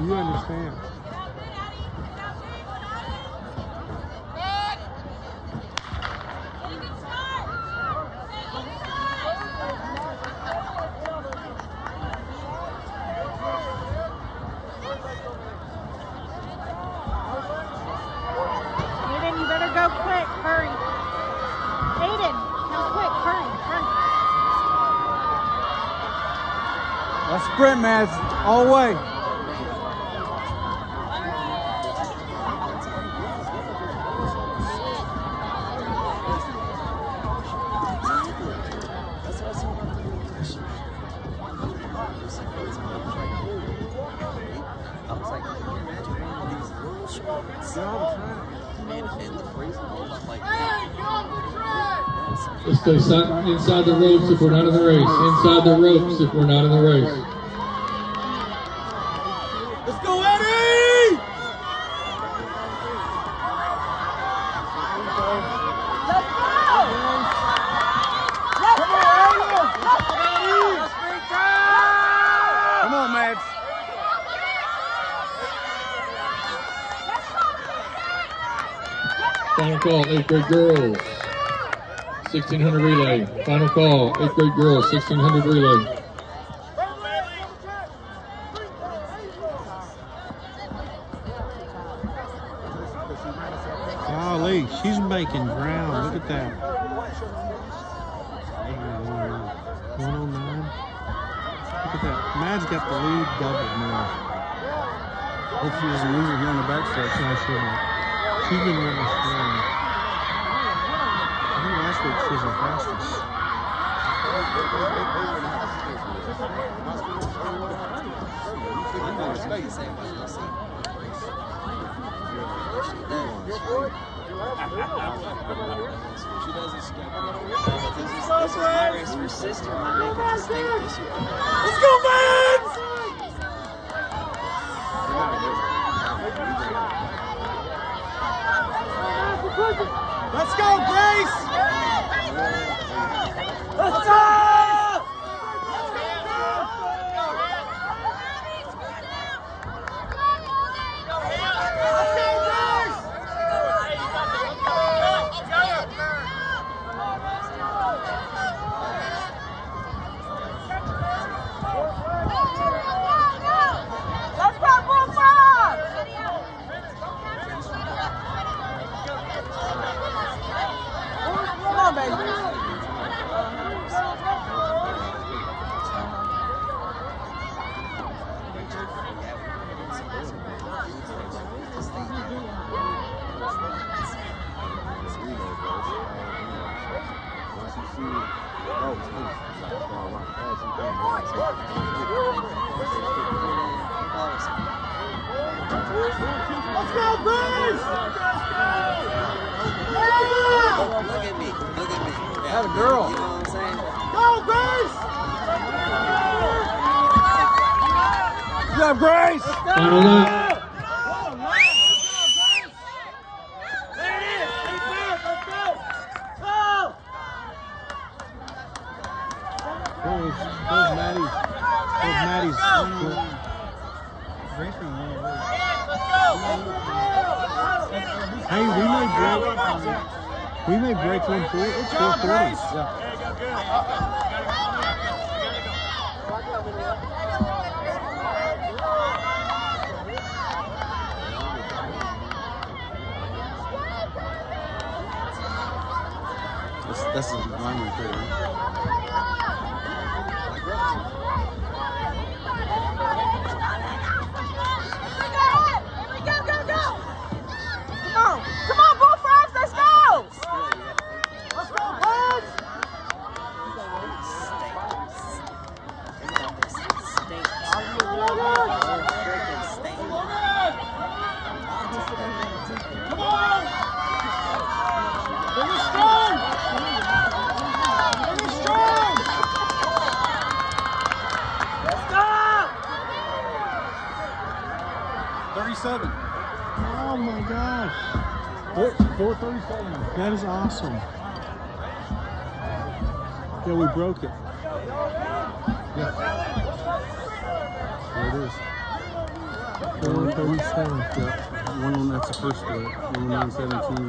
You understand. Aiden, you better go quick. Hurry. Aiden, go quick. Hurry. Hurry. That's sprint, Mads. All the way. I was like, can you imagine wearing these little shorts? Man, and the freezing cold, I'm like, Let's stay inside the ropes if we're not in the race. Inside the ropes if we're not in the race. Let's go, Eddie! Come on, Mads. Final call, eighth grade girls. 1600 relay. Final call, eighth grade girls, 1600 relay. Golly, she's making ground. Look at that. 109. Look at that. Mad's got the lead double now. Hope she doesn't lose it here on the back stretch. No, she won't. She's been running strong. I think last week she was the fastest. I know it's the same way you see. She doesn't skip. This is, this is my race. Her sister might make a mistake this year. Let's go, Mads! Let's go, Grace! Let's go! Let's go, Bullfrogs! Come on, baby. Let's go, Grace! Look at me. Look at me. Yeah. That a girl. You know what I'm saying? Go, Grace! Good job, Grace! Final lap. Those, those Maddie's, those Maddie's. Hey, we may break. We may break one four. It's four forties. Yeah. That's, that's the line right there. Right? Come on. Come on, Bullfrogs, let's go! Let's go, Bugs! Come on! Finish strong! Finish strong! Let's go! 37. Oh my gosh. Four, 437. That is awesome. Yeah, we broke it. Yeah. There it is. Four thirty-seven. Yeah, one them, that's the first split. One of them 17,